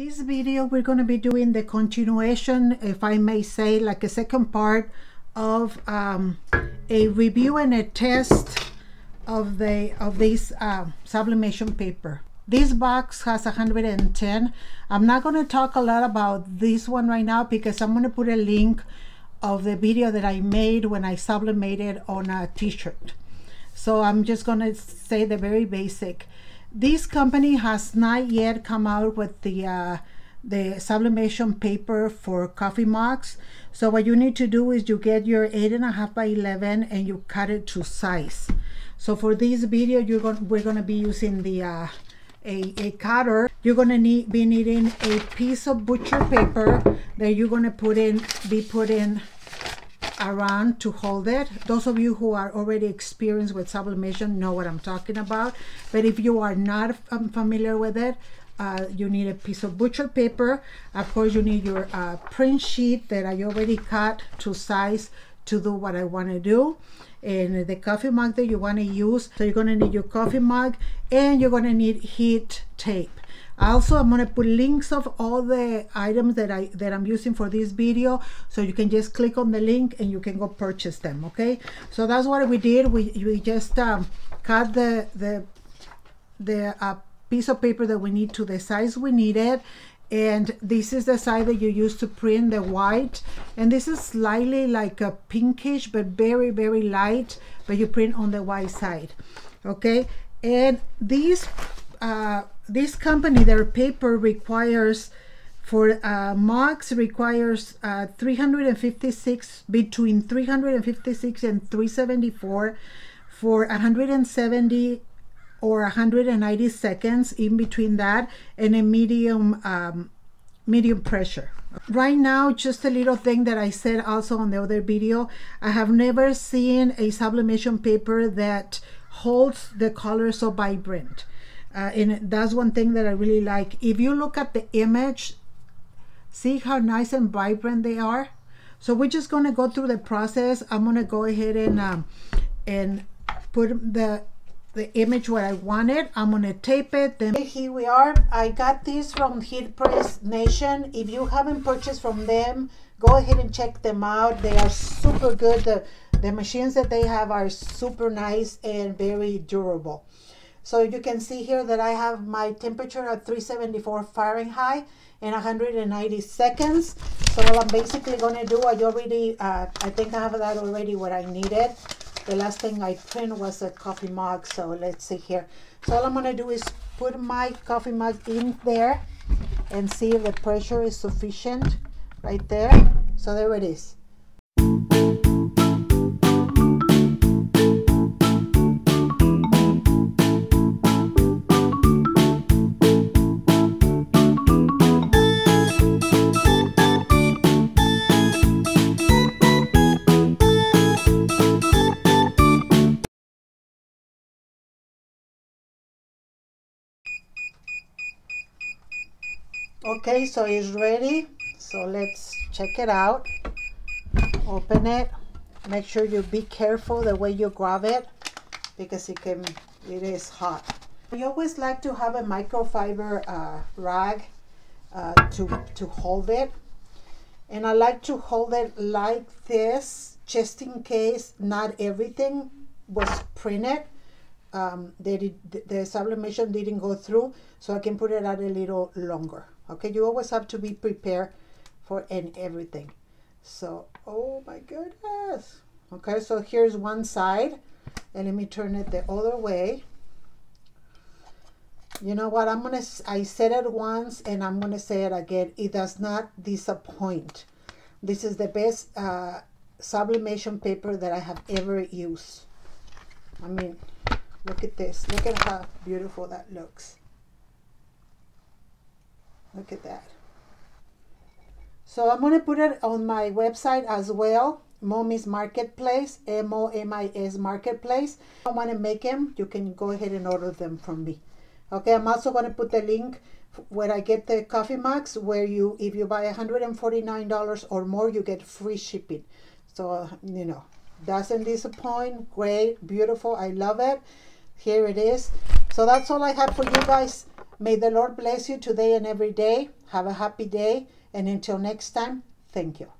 this video, we're going to be doing the continuation, if I may say, like a second part of um, a review and a test of the of this uh, sublimation paper. This box has 110. I'm not going to talk a lot about this one right now because I'm going to put a link of the video that I made when I sublimated on a t-shirt. So I'm just going to say the very basic. This company has not yet come out with the uh, the sublimation paper for coffee mugs. So what you need to do is you get your eight and a half by 11 and you cut it to size. So for this video, you're going we're to be using the uh, a, a cutter. You're going to need be needing a piece of butcher paper that you're going to put in be put in around to hold it. Those of you who are already experienced with sublimation know what I'm talking about. But if you are not um, familiar with it, uh, you need a piece of butcher paper. Of course, you need your uh, print sheet that I already cut to size to do what I want to do. And the coffee mug that you want to use. So you're going to need your coffee mug and you're going to need heat tape. Also, I'm going to put links of all the items that I that I'm using for this video, so you can just click on the link and you can go purchase them. Okay, so that's what we did. We we just um, cut the the the uh, piece of paper that we need to the size we needed and this is the side that you use to print the white and this is slightly like a pinkish but very very light but you print on the white side okay and these uh, this company, their paper requires for uh, mugs requires uh, 356 between 356 and 374 for 170 or 190 seconds in between that and a medium um, medium pressure. Right now just a little thing that i said also on the other video i have never seen a sublimation paper that holds the color so vibrant uh, and that's one thing that I really like. If you look at the image, see how nice and vibrant they are? So we're just going to go through the process. I'm going to go ahead and um, and put the the image where I want it. I'm going to tape it. Then here we are. I got this from Heat Press Nation. If you haven't purchased from them, go ahead and check them out. They are super good. The, the machines that they have are super nice and very durable. So you can see here that I have my temperature at 374 Fahrenheit in 190 seconds. So what I'm basically going to do, I already, uh, I think I have that already what I needed. The last thing I print was a coffee mug. So let's see here. So all I'm going to do is put my coffee mug in there and see if the pressure is sufficient right there. So there it is. Okay so it's ready. So let's check it out. Open it. Make sure you be careful the way you grab it because it can it is hot. I always like to have a microfiber uh, rag uh, to to hold it. And I like to hold it like this just in case not everything was printed. Um, the, the sublimation didn't go through so I can put it out a little longer okay you always have to be prepared for and everything. So oh my goodness. Okay so here's one side and let me turn it the other way. You know what? I'm gonna i said it once and i'm gonna say it again. It does not disappoint. This is the best uh, sublimation paper that i have ever used. I mean look at this. Look at how beautiful that looks Look at that. So I'm going to put it on my website as well. Momis Marketplace, M-O-M-I-S Marketplace. If you want to make them, you can go ahead and order them from me. Okay, I'm also going to put the link where I get the coffee mugs where you, if you buy $149 or more, you get free shipping. So, you know, doesn't disappoint. Great, beautiful. I love it. Here it is. So that's all I have for you guys May the Lord bless you today and every day. Have a happy day. And until next time, thank you.